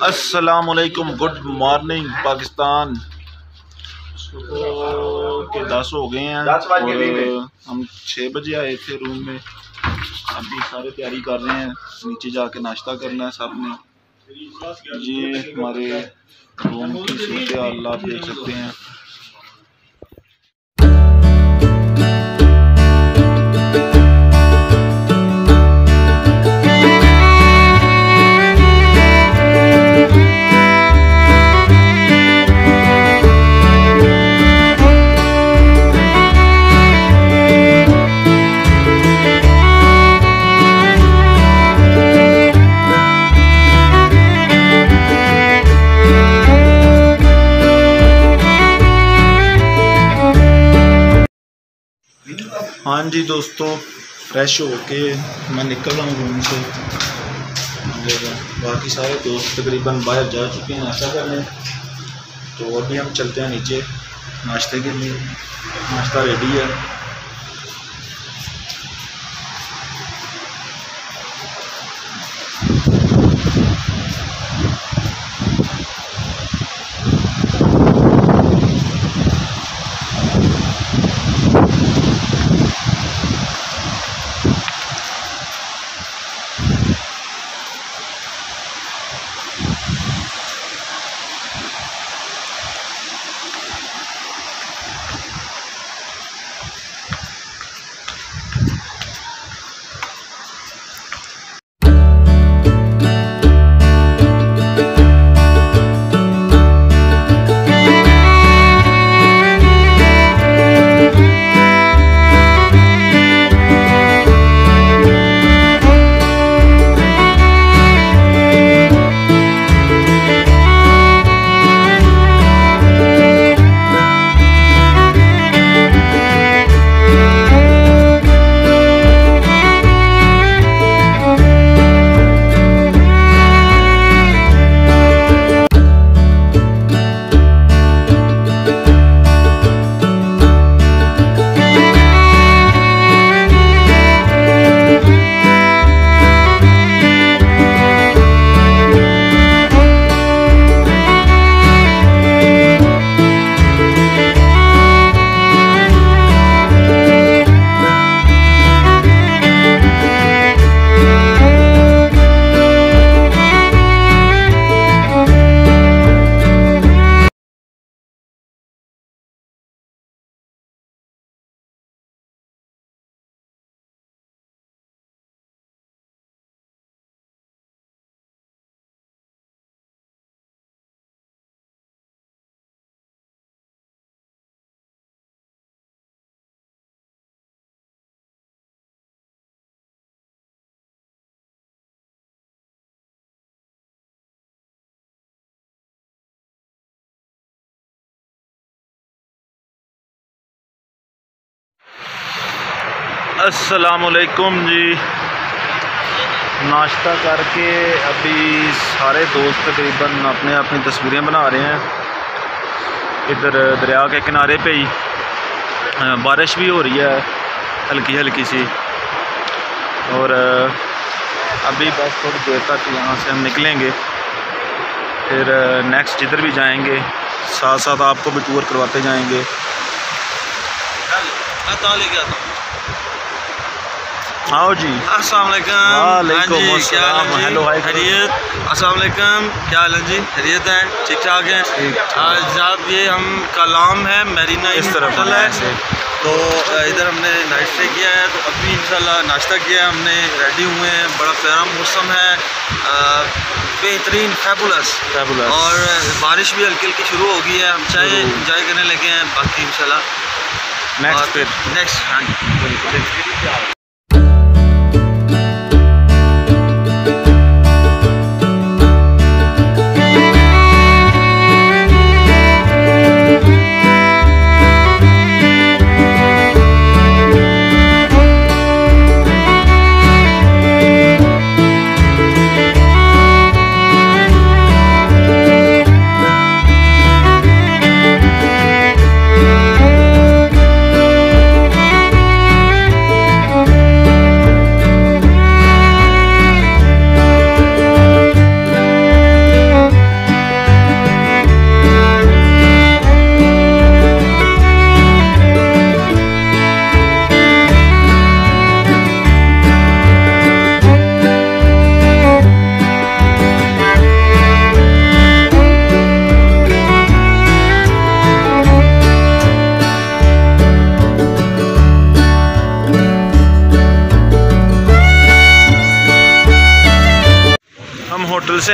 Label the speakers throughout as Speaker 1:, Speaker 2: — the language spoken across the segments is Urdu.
Speaker 1: السلام علیکم گڈ مارننگ پاکستان۔ کے دس ہو گئے ہیں۔ اور ہم چھ بجے آئے تھے روم میں۔ ابھی سارے تیاری کر رہے ہیں۔ نیچے جا کے ناشتہ کرنا ہے سب نے۔ یہ ہمارے روم کی صورت حال آپ دیکھ سکتے ہیں۔ ہاں جی دوستو فریش ہو کے میں نکل رہا ہوں روم سے باقی سارے دوست تقریباً باہر جا چکے ہیں ناشتہ کرنے تو ابھی ہم چلتے ہیں نیچے ناشتے کے لیے ناشتہ ریڈی ہے السلام علیکم جی۔ ناشتہ کر کے ابھی سارے دوست تقریباً اپنے اپنی تصویریں بنا رہے ہیں۔ ادھر دریا کے کنارے پہ ہی بارش بھی ہو رہی ہے، ہلکی ہلکی سی۔ اور ابھی بس تھوڑی دیر تک یہاں سے ہم نکلیں گے۔ پھر نیکسٹ جدھر بھی جائیں گے، ساتھ ساتھ آپ کو بھی ٹور کرواتے جائیں گے۔ آؤ جی۔
Speaker 2: السلام علیکم۔
Speaker 1: وعلیکم
Speaker 2: ہاں جی،
Speaker 1: السلام۔
Speaker 2: جی؟
Speaker 1: Hello, hi.
Speaker 2: خیریت؟ السلام علیکم۔ کیا حال ہے جی؟ خیریت ہے؟ ٹھیک ٹھاک
Speaker 1: ٹھاک۔
Speaker 2: آج جناب یہ ہم کلام ہے میرینا
Speaker 1: اس طرف ہے۔
Speaker 2: تو ادھر ہم نے نائٹ اسٹے کیا ہے۔ تو ابھی انشاءاللہ ناشتہ کیا ہے۔ ہم نے ریڈی ہوئے ہیں۔ بڑا پیارا موسم ہے۔ بہترین فیبولس۔
Speaker 1: Fabulous۔
Speaker 2: اور بارش بھی ہلکی ہلکی شروع ہو گئی ہے۔ ہم چائے
Speaker 1: ضرور۔
Speaker 2: انجوائے کرنے لگے ہیں۔ باقی انشاءاللہ۔
Speaker 1: نیکسٹ
Speaker 2: نیکسٹ ہاں جی۔
Speaker 1: بالکل۔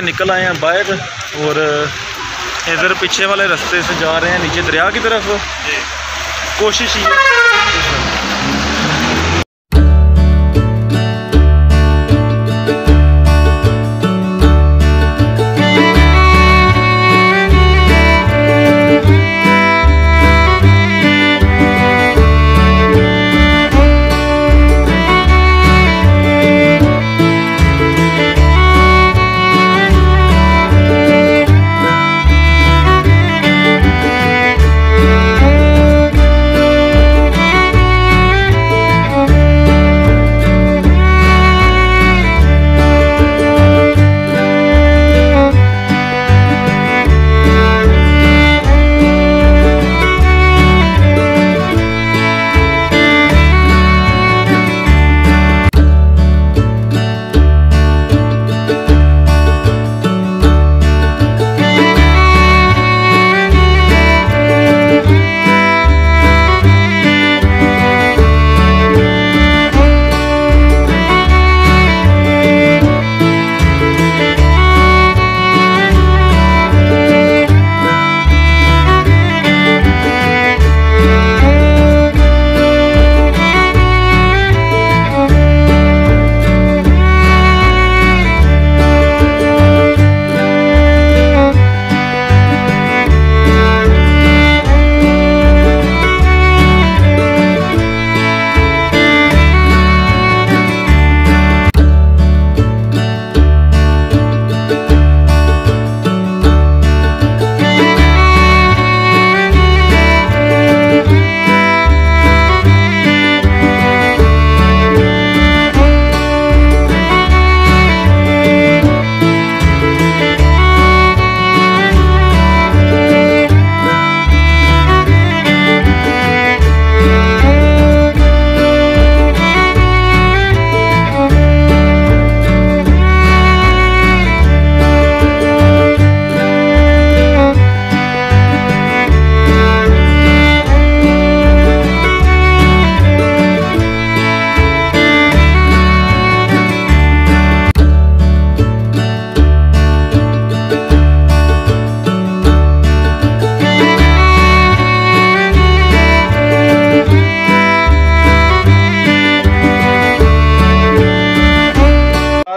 Speaker 1: نکل آئے ہیں باہر اور ادھر پیچھے والے رستے سے جا رہے ہیں نیچے دریا کی طرف کوشش یہ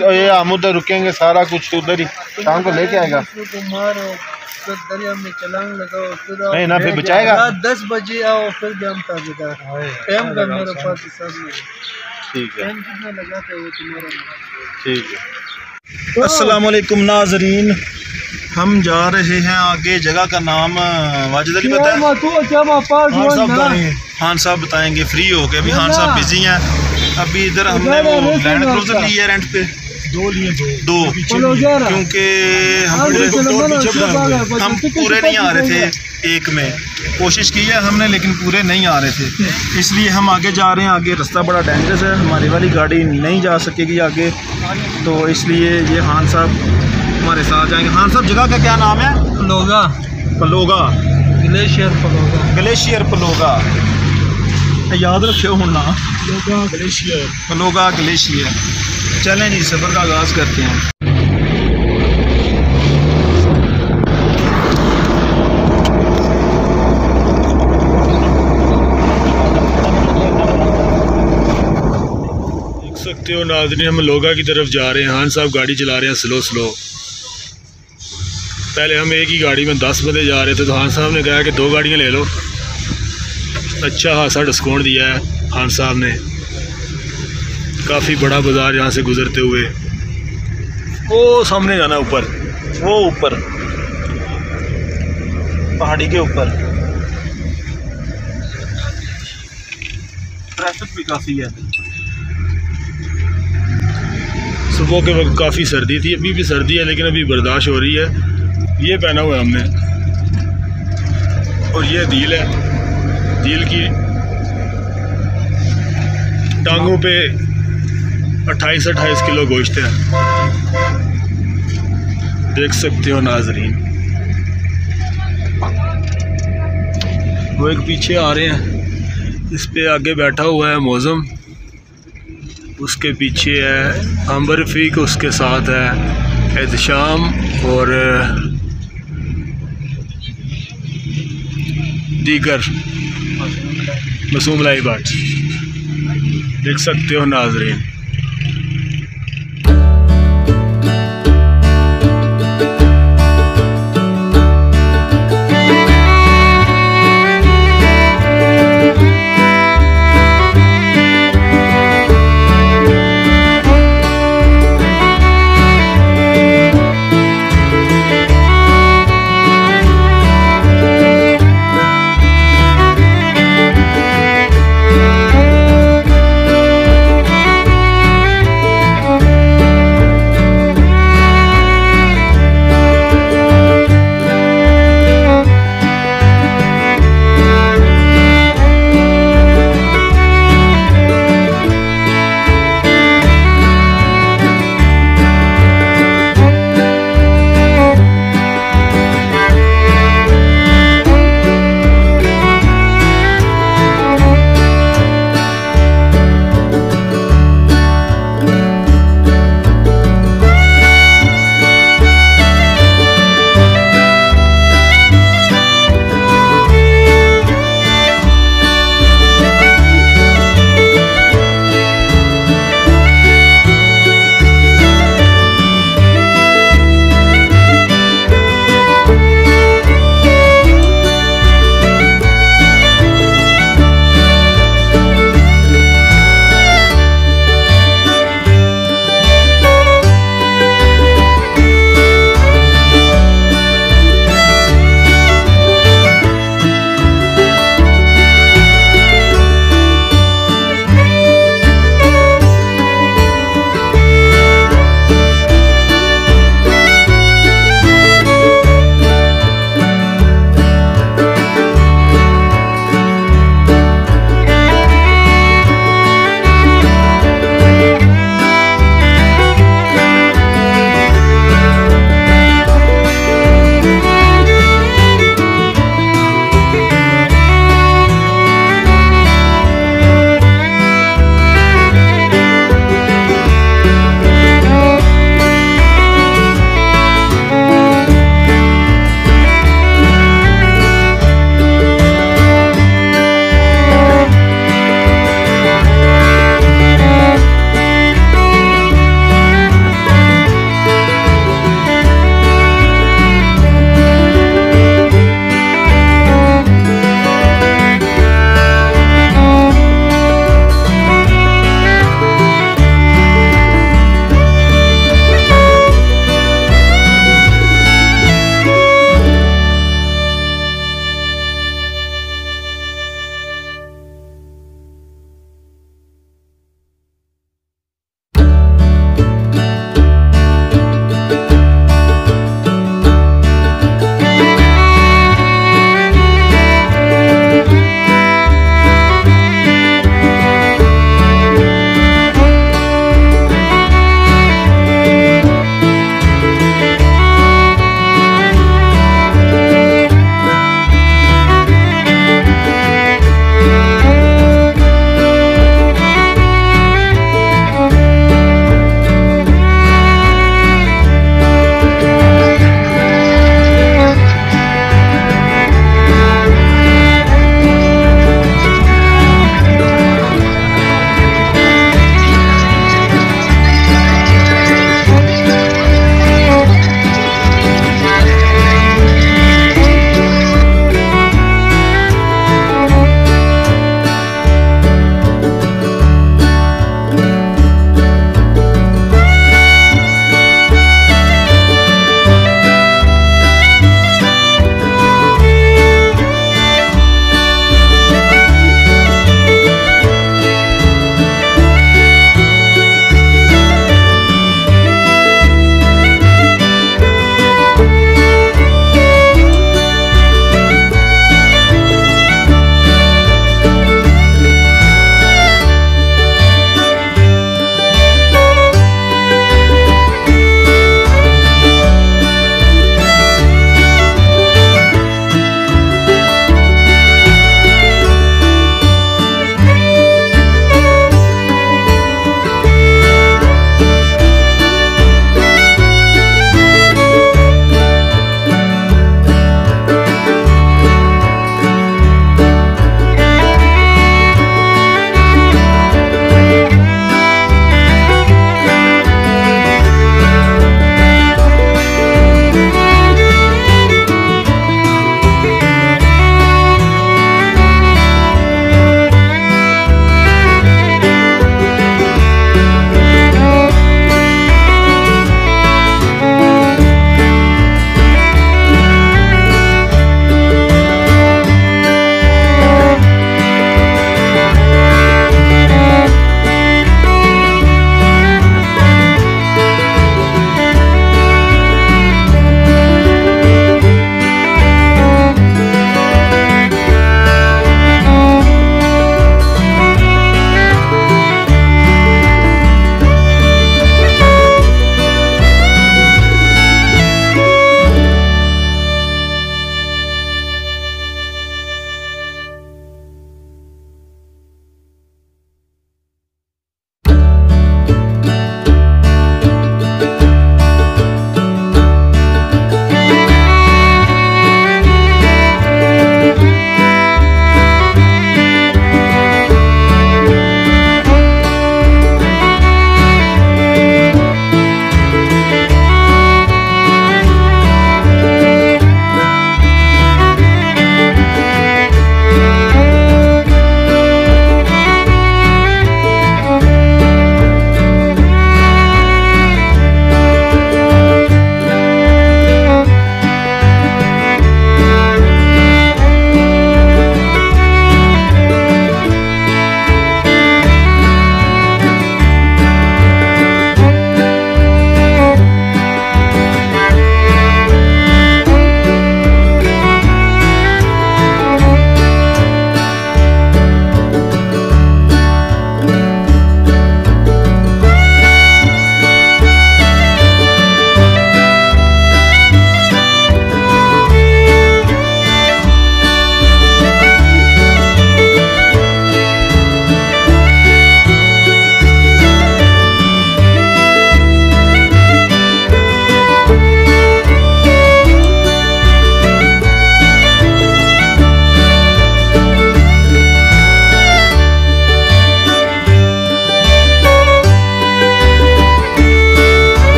Speaker 3: یہ ہم ادھر رکیں گے سارا کچھ ادھر ہی۔ شام کو لے کے آئے گا۔
Speaker 4: دریا میں چلانگ لگاؤ پھر
Speaker 3: نہیں نا پھر بچائے گا۔
Speaker 4: دس بجے آؤ پھر بھی ہم تازے دار ٹائم کا میرے پاس حساب نہیں
Speaker 3: ٹھیک ہے۔
Speaker 4: ٹائم کتنا لگاتے ہو تمہارا
Speaker 3: ٹھیک ہے۔
Speaker 1: السلام علیکم ناظرین۔ ہم جا رہے ہیں آگے جگہ کا نام واجد علی بتائیں۔ خان صاحب بتائیں گے فری ہو کے ابھی خان صاحب بزی ہیں۔ ابھی ادھر ہم نے وہ لینڈ کروزر لی ہے رینٹ پہ۔ دو لیے دو۔ کیونکہ ہم پورے ہم پورے نہیں آ رہے تھے ایک میں۔ کوشش کی ہے ہم نے لیکن پورے نہیں آ رہے تھے۔ اس لیے ہم آگے جا رہے ہیں۔ آگے رستہ بڑا ڈینجرس ہے۔ ہماری والی گاڑی نہیں جا سکے گی آگے۔ تو اس لیے یہ خان صاحب ہمارے ساتھ جائیں گے۔ خان صاحب جگہ کا کیا نام ہے؟
Speaker 4: لوگا
Speaker 1: پلوگا۔
Speaker 4: گلیشیئر پلوگا۔
Speaker 1: گلیشیئر پلوگا۔ یاد رکھے ہوں نا
Speaker 4: لوگا گلیشیئر
Speaker 1: پلوگا گلیشیئر چلیں جی سفر کا آغاز کرتے ہیں۔
Speaker 5: دیکھ سکتے ہو ناظرین، ہم لوگا کی طرف جا رہے ہیں۔ ہان صاحب گاڑی چلا رہے ہیں سلو سلو پہلے ہم ایک ہی گاڑی میں دس بندے جا رہے تھے، تو ہان صاحب نے کہا کہ دو گاڑیاں لے لو۔ اچھا خاصا ڈسکاؤنٹ دیا ہے ہان صاحب نے۔ کافی بڑا بازار یہاں سے گزرتے ہوئے۔
Speaker 1: وہ سامنے جانا اوپر۔ وہ اوپر۔ پہاڑی کے اوپر۔ ٹریفک بھی کافی ہے۔
Speaker 5: صبح کے وقت کافی سردی تھی۔ ابھی بھی سردی ہے لیکن ابھی برداشت ہو رہی ہے۔ یہ پہنا ہوا ہے ہم نے۔ اور یہ دیل ہے۔ دیل کی ٹانگوں پہ اٹھائیس اٹھائیس کلو گوشت ہے دیکھ سکتے ہو ناظرین۔ وہ ایک پیچھے آ رہے ہیں۔ اس پہ آگے بیٹھا ہوا ہے موزم۔ اس کے پیچھے ہے امبر رفیق، اس کے ساتھ ہے احتشام اور دیگر۔ مسوم لائی بات دیکھ سکتے ہو ناظرین۔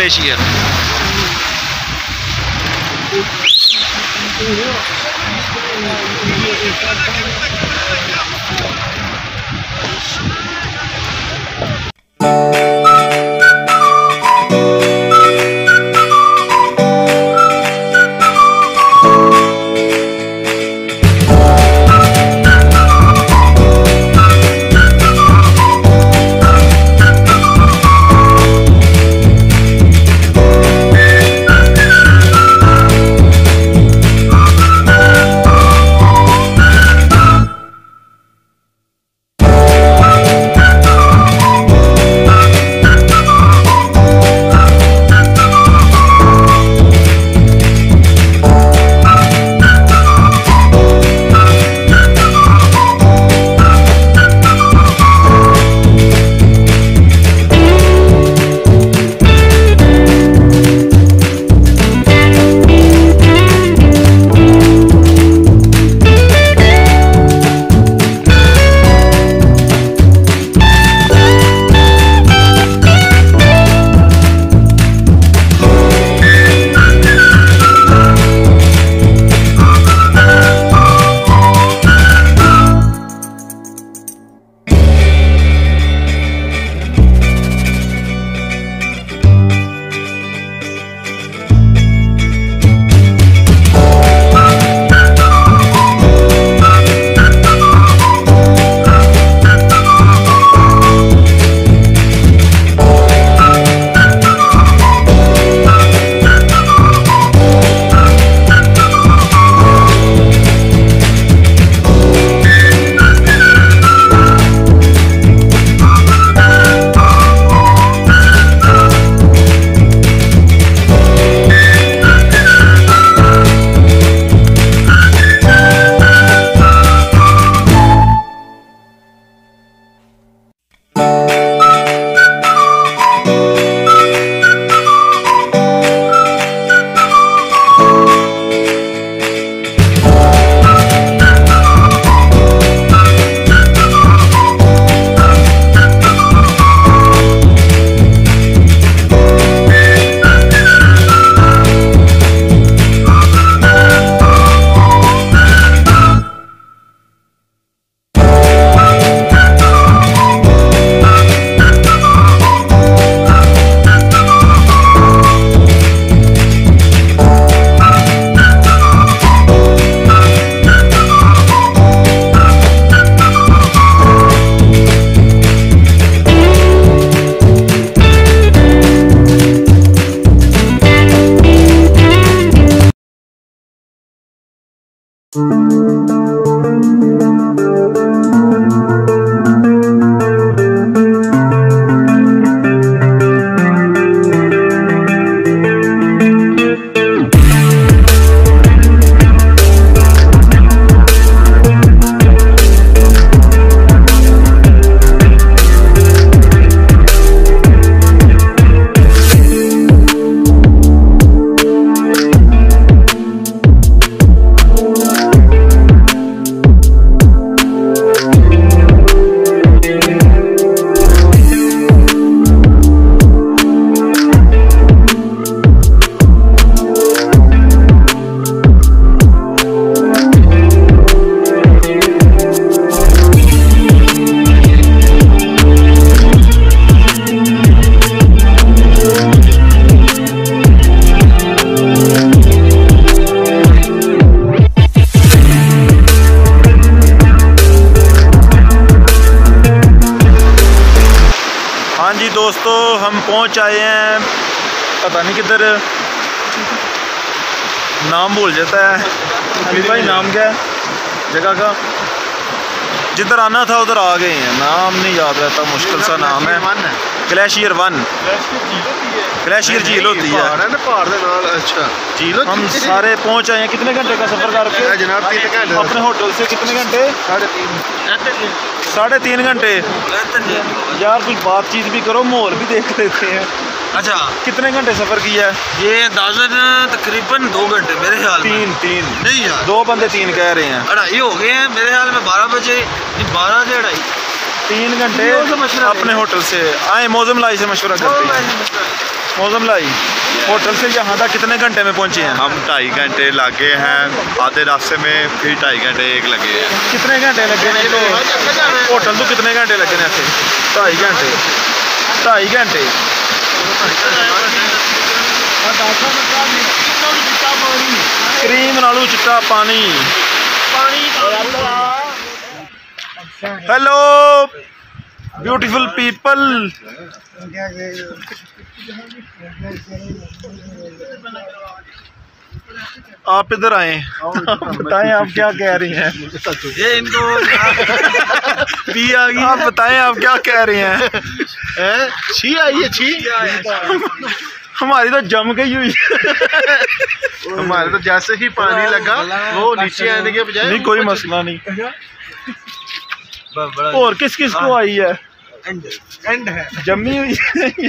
Speaker 1: یہ تھا ادھر آ گئے ہیں نام نہیں یاد رہتا مشکل سا نام ہے کلیشیئر ون کلیشیئر جھیل ہوتی ہے ہم سارے پہنچ آئے ہیں کتنے گھنٹے کا سفر کر کے اپنے ہوٹل سے کتنے گھنٹے
Speaker 3: ساڑھے تین
Speaker 1: ساڑھے تین گھنٹے یار کچھ بات چیت بھی کرو ماحول بھی دیکھ لیتے ہیں
Speaker 2: اچھا۔
Speaker 1: کتنے گھنٹے سفر کیا ہے؟
Speaker 2: یہ اندازن تقریباً دو گھنٹے میرے خیال میں۔
Speaker 1: تین تین۔
Speaker 2: نہیں یار۔
Speaker 1: دو بندے تین کہہ رہے ہیں۔
Speaker 2: اڑھائی ہو گئے ہیں میرے خیال میں بارہ بجے بارہ سے اڑھائی۔
Speaker 1: تین گھنٹے اپنے ہوٹل سے۔ آئے موزم لائی سے مشورہ کرتے ہیں۔ موزم لائی ہوٹل سے یہاں تک کتنے گھنٹے میں پہنچے ہیں؟
Speaker 3: ہم ڈھائی گھنٹے لگے ہیں۔ آدھے راستے میں پھر ڈھائی گھنٹے ایک لگے ہیں۔
Speaker 1: کتنے گھنٹے لگے نے ہوٹل تو کتنے گھنٹے لگے اتنے ڈھائی گھنٹے۔ ڈھائی گھنٹے۔ کریم نالو چٹا پانی ہیلو بیوٹیفل پیپل آپ ادھر آئیں۔ بتائیں آپ کیا کہہ رہی ہیں۔
Speaker 2: یہ ان کو
Speaker 1: پی آ گئی۔ آپ بتائیں آپ کیا کہہ رہی ہیں۔
Speaker 3: چھی آئی ہے چھی۔
Speaker 1: ہماری تو جم گئی ہوئی۔
Speaker 3: ہمارے تو جیسے ہی پانی لگا وہ نیچے آنے کے بجائے
Speaker 1: نہیں کوئی مسئلہ نہیں۔ اور کس کس کو آئی ہے؟ جمی ہوئی ہے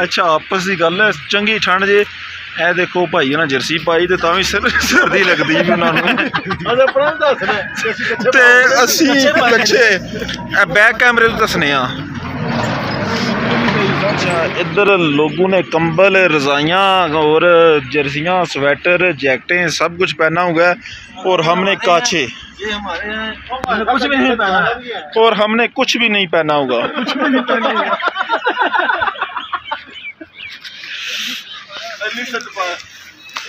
Speaker 1: ਅੱਛਾ ਆਪਸ ਦੀ ਗੱਲ ਹੈ ਚੰਗੀ ਠੰਡ ਜੇ। ਇਹ ਦੇਖੋ ਭਾਈ ਨਾ ਜਰਸੀ ਪਾਈ ਤੇ ਤਾਂ ਵੀ ਸਿਰ ਸਰਦੀ ਲੱਗਦੀ ਵੀ ਉਹਨਾਂ ਨੂੰ।
Speaker 3: ਅਜੇ ਆਪਣਾ ਦੱਸਣਾ
Speaker 1: ਤੇ ਅਸੀਂ ਕੱਚੇ ਬੈਕ ਕੈਮਰੇ ਤੋਂ ਦੱਸਨੇ ਆ। اچھا ادھر لوگوں نے کمبل رضائیاں اور جرسیاں سویٹر جیکٹیں سب کچھ پہنا ہوا ہے اور ہم
Speaker 2: نے کاچے کچھ بھی نہیں پہنا اور
Speaker 1: ہم نے کچھ بھی نہیں پہنا ہوگا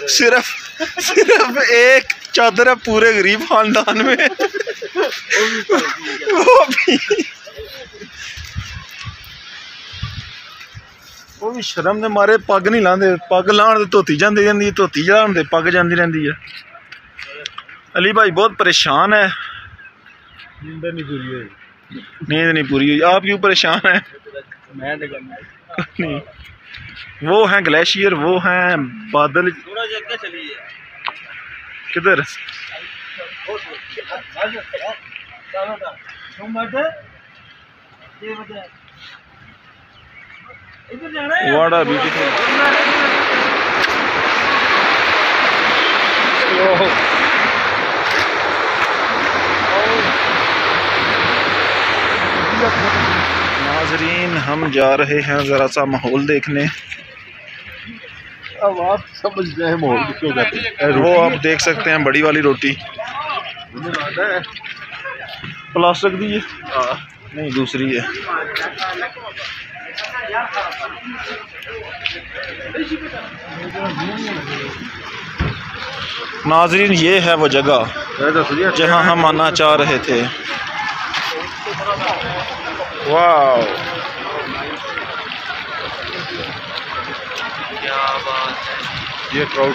Speaker 1: صرف صرف ایک چادر ہے پورے غریب خاندان میں وہ بھی وہ بھی شرم ਦੇ ਮਾਰੇ ਪੱਗ ਨਹੀਂ ਲਾਉਂਦੇ پگ ਲਾਉਣ ਦੇ ਧੋਤੀ ਜਾਂਦੀ ਰਹਿੰਦੀ ਹੈ ਧੋਤੀ ਜਾਣ ਦੇ ਪੱਗ ਜਾਂਦੀ ਰਹਿੰਦੀ ਹੈ।
Speaker 2: علی بھائی
Speaker 1: بہت پریشان ہے نیند نہیں پوری ہوئی نیند نہیں پوری ہوئی
Speaker 3: آپ کیوں پریشان ہیں نہیں وہ ہیں گلیشیئر
Speaker 1: وہ ہیں بادل کدھر واٹ آ بیوٹیفل ناظرین ہم جا رہے ہیں ذرا سا ماحول دیکھنے۔ اب آپ سمجھ گئے ہیں ماحول کیوں کہتے ہیں۔ وہ
Speaker 2: آپ دیکھ سکتے
Speaker 3: ہیں بڑی
Speaker 1: والی
Speaker 6: روٹی۔ پلاسٹک دی ہے۔ ہاں۔
Speaker 1: نہیں دوسری ہے۔ ناظرین یہ ہے وہ جگہ جہاں ہم آنا چاہ رہے
Speaker 6: تھے۔ واو
Speaker 1: یہ کراؤڈ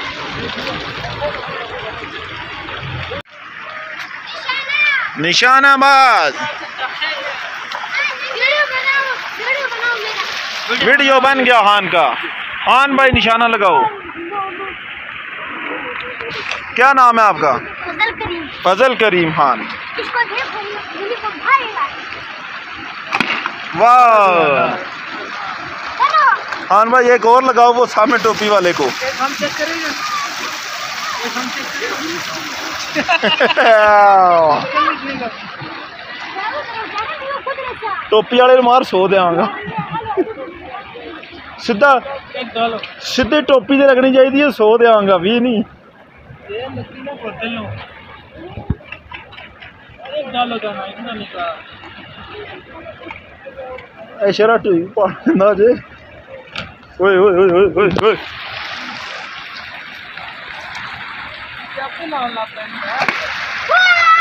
Speaker 1: نشان
Speaker 6: آباد۔ ویڈیو بن گیا
Speaker 1: خان
Speaker 6: کا
Speaker 1: خان بھائی نشانہ لگاؤ کیا نام ہے آپ کا فضل
Speaker 4: کریم خان واہ خان بھائی ایک اور
Speaker 6: لگاؤ وہ سامنے ٹوپی والے کو
Speaker 1: ٹوپی والے مار سو دیا گا ਸਿੱਧਾ ਸਿੱਧੇ ਟੋਪੀ ਤੇ ਲੱਗਣੀ ਚਾਹੀਦੀ ਹੈ ਸੋ ਦੇਵਾਂਗਾ ਵੀ ਨਹੀਂ।
Speaker 4: ਇਹ ਲੱਗੀ ਨਾ ਬੋਤਲ ਨੂੰ ਅਰੇ ਡਾਲੋ ਗਾਣਾ ਇਹਨਾਂ ਨਿਕਾ।
Speaker 1: ਇਹ ਸ਼ਰਾ ਟੂ ਪਾਣਾ ਜੇ। ਓਏ ਓਏ ਓਏ ਓਏ ਓਏ ਓਏ।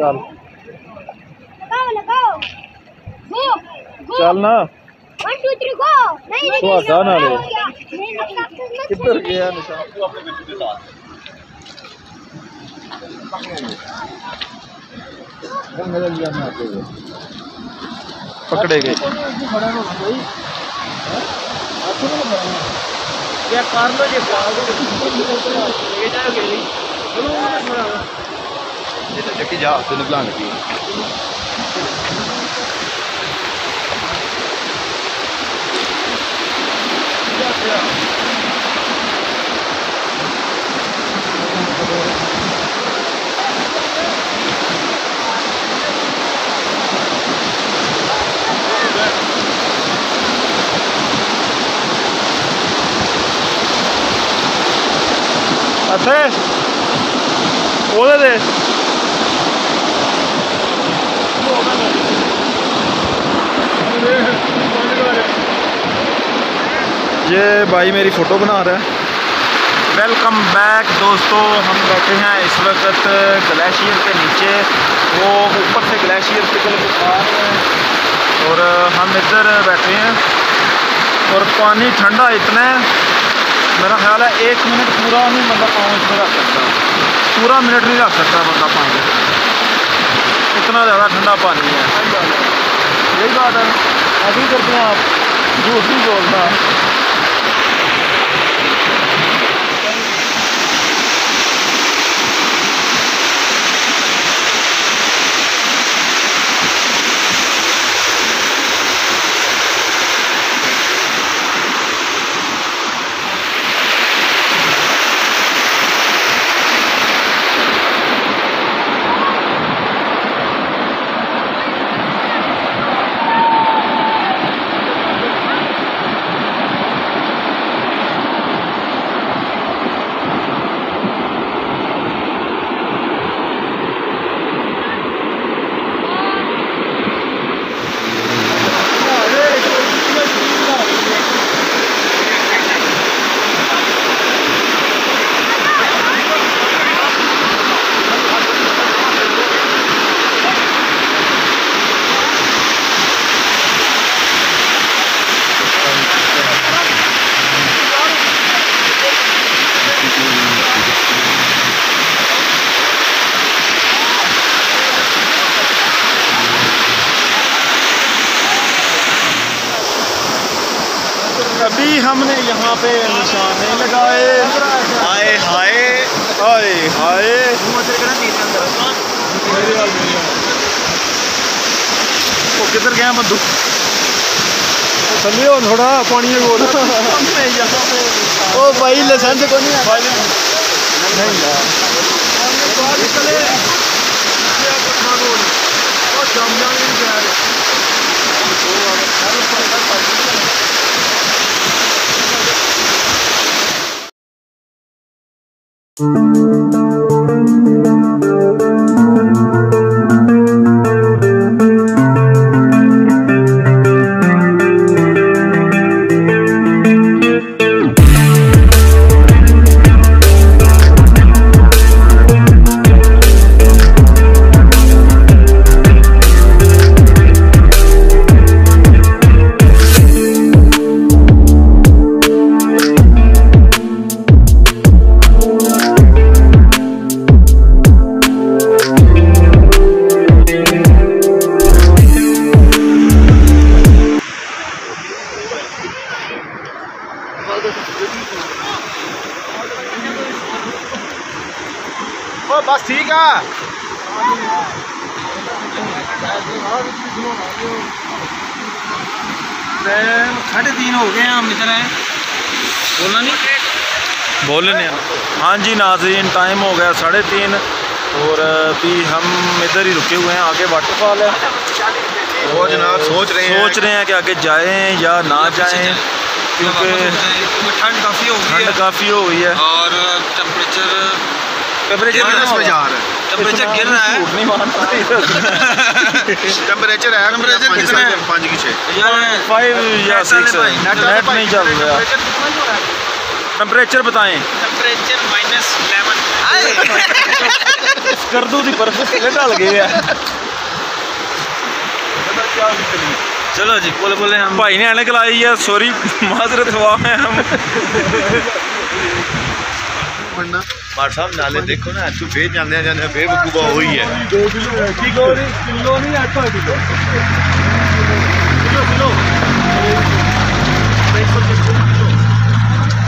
Speaker 1: چل۔ چل نا۔ پکڑے گئے۔ Sila Jackie Ja, یہ بھائی میری فوٹو بنا رہا ہے۔ ویلکم بیک دوستو ہم بیٹھے ہیں اس وقت گلیشیئر کے نیچے۔ وہ اوپر سے گلیشیئر پکل کے آ رہے ہیں اور ہم ادھر بیٹھے ہیں۔
Speaker 2: اور پانی ٹھنڈا اتنا ہے۔ میرا خیال ہے ایک منٹ
Speaker 1: پورا نہیں بندہ پہنچ میں رکھ سکتا۔ پورا منٹ نہیں رکھ سکتا بندہ پانی۔ اتنا زیادہ ٹھنڈا پانی ہے۔ یہی
Speaker 3: بات ہے۔ ابھی کرتے ہیں
Speaker 1: آپ۔ جھوٹ نہیں بولتا۔ ਥੋੜਾ ਪਾਣੀ ਦੇ ਕੋਲ ਉਹ ਭਾਈ
Speaker 2: ਲਾਇਸੈਂਸ ਕੋਈ ਨਹੀਂ ਨਹੀਂ।
Speaker 1: ساڑھے
Speaker 2: تین
Speaker 1: اور ابھی ہم ادھر
Speaker 2: ہی رکے
Speaker 1: ہوئے
Speaker 3: ہیں آگے واٹر فال ہے۔
Speaker 2: وہ جناب سوچ رہے
Speaker 1: ہیں۔ سوچ رہے
Speaker 3: ہیں کہ
Speaker 2: آگے
Speaker 3: جائیں
Speaker 2: یا نہ
Speaker 3: جائیں کیونکہ ٹھنڈ کافی
Speaker 2: ہو
Speaker 1: گئی ٹھنڈ
Speaker 2: کافی ہو
Speaker 1: گئی
Speaker 2: ہے۔ اور ٹمپریچر
Speaker 1: ٹمپریچر
Speaker 2: گر
Speaker 1: رہا ہے۔ ٹمپریچر
Speaker 2: گر رہا ہے۔ ٹمپریچر ہے۔ ٹمپریچر
Speaker 1: کتنا ہے؟
Speaker 2: پانچ کی چھ۔
Speaker 1: فائیو یا سکس نیٹ نہیں چل رہا۔
Speaker 2: ٹمپریچر بتائیں ٹمپریچر مائنس الیون
Speaker 1: کردو دی برف تھلے ڈل گئی ہے چلو جی بولے
Speaker 3: بولے ہم بھائی نے اینک لائی ہے سوری معذرت ہوا میں ہم پاٹ
Speaker 4: صاحب نالے دیکھو نا تو بے جانے جانے بے بکوبہ ہوئی ہے
Speaker 3: 2 کلو ہے کلو نہیں کلو ہے 8 کلو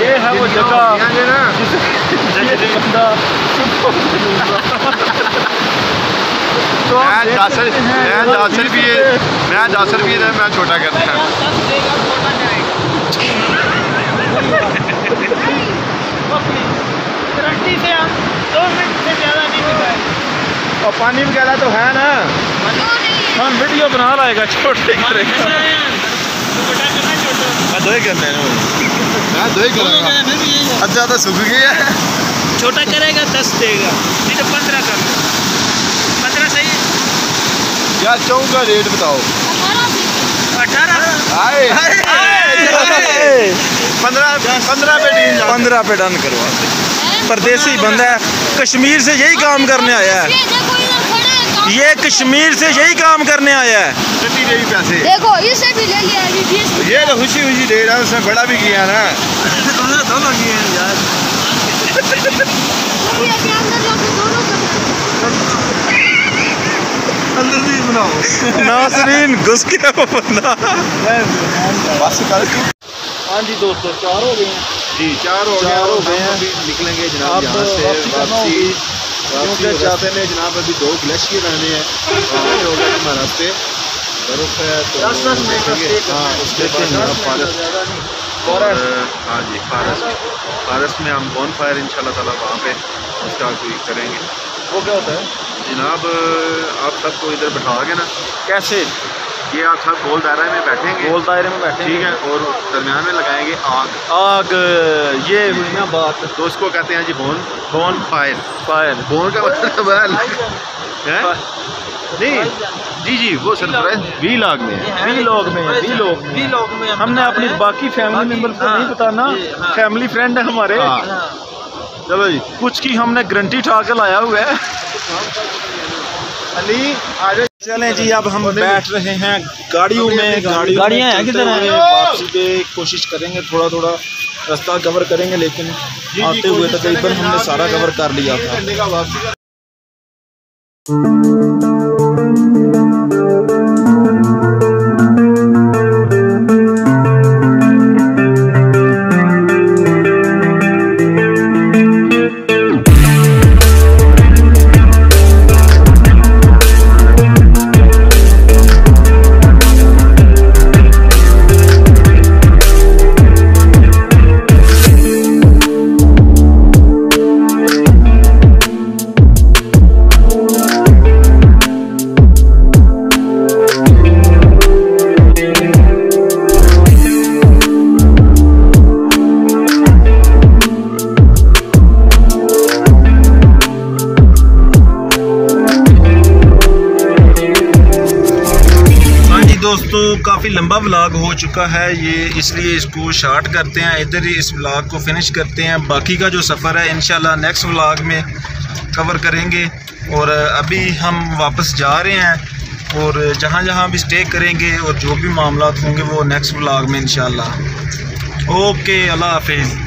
Speaker 3: یہ
Speaker 1: ہے وہ جگہ بندہ
Speaker 3: میں جاسر میں جاسر بھی میں جاسر بھی ہے میں چھوٹا کرتا ہوں۔
Speaker 1: اور پانی وغیرہ تو ہے نا۔ ہم ویڈیو بنا لائے گا چھوٹے کرے
Speaker 3: دو کرنے اچھا سکھ گیا ہے
Speaker 4: چھوٹا کرے گا دس دے گا۔ نہیں تو پندرہ کر پندرہ صحیح ہے؟
Speaker 3: یا چاہوں کا ریٹ بتاؤ۔ پندرہ پہ
Speaker 1: ڈن کروا پردیسی بندہ ہے۔ کشمیر سے یہی کام کرنے آیا ہے۔ یہ کشمیر سے یہی کام کرنے آیا ہے۔
Speaker 3: پیسے۔
Speaker 6: دیکھو اسے بھی لے لیا
Speaker 3: یہ تو خوشی خوشی دے رہا ہے اس نے بڑا بھی کیا نا۔
Speaker 6: دونوں کا
Speaker 1: ناظرین گھس گیا وہ بندہ
Speaker 3: بس کر
Speaker 1: ہاں جی دوستو چار ہو گئے ہیں۔
Speaker 3: جی چار ہو گئے
Speaker 1: ہیں۔
Speaker 3: نکلیں گے جناب یہاں سے۔
Speaker 1: واپسی۔ کیونکہ
Speaker 3: راستے میں جناب ابھی دو گلیشیئر رہنے ہیں آگے ہو گئے ہمارا راستے۔ برف ہے تو ہاں اس کے جناب فارس۔ اور ہاں جی فارس۔ فارس میں ہم بون فائر ان شاء اللہ تعالیٰ وہاں پہ اس کا کوئی کریں گے۔
Speaker 1: وہ کیا ہوتا ہے؟
Speaker 3: جناب آپ سب کو ادھر بٹھا گے نا۔
Speaker 1: کیسے؟
Speaker 3: یہ آپ سب گول دائرہ میں بیٹھیں گے؟
Speaker 1: گول دائرے میں بیٹھے
Speaker 3: ٹھیک ہے اور درمیان میں لگائیں گے آگ۔
Speaker 1: آگ یہ ہوئی نا بات۔
Speaker 3: تو اس کو کہتے ہیں جی bone bone fire
Speaker 1: fire
Speaker 3: bone کا مطلب ہے نہیں۔ جی جی وہ سرپرائز وی لاگ میں ہے۔
Speaker 1: بھی لوگ میں بھی لوگ میں
Speaker 4: بھی لوگ میں
Speaker 1: ہم نے اپنی باقی فیملی ممبر کو نہیں بتانا فیملی فرینڈ ہے ہمارے۔
Speaker 3: ہاں۔ چلو جی
Speaker 1: کچھ کی ہم نے گرنٹی اٹھا کے لایا ہوا ہے۔
Speaker 3: علی
Speaker 1: چلیں جی اب ہم بیٹھ رہے ہیں گاڑیوں میں گاڑیوں
Speaker 4: گاڑیاں ہیں کدھر ہیں؟
Speaker 1: واپسی پہ کوشش کریں گے تھوڑا تھوڑا راستہ کور کریں گے لیکن آتے ہوئے تقریباً ہم نے سارا کور کر لیا تھا
Speaker 3: کا
Speaker 1: چکا ہے، یہ اس لیے اس کو شارٹ کرتے ہیں، ادھر ہی اس ولاگ کو فنش کرتے ہیں۔ باقی کا جو سفر ہے، انشاءاللہ نیکسٹ ولاگ میں کور کریں گے۔ اور ابھی ہم واپس جا رہے ہیں اور جہاں جہاں بھی سٹے کریں گے اور جو بھی معاملات ہوں گے، وہ نیکسٹ ولاگ میں انشاءاللہ۔ اوکے اللہ حافظ۔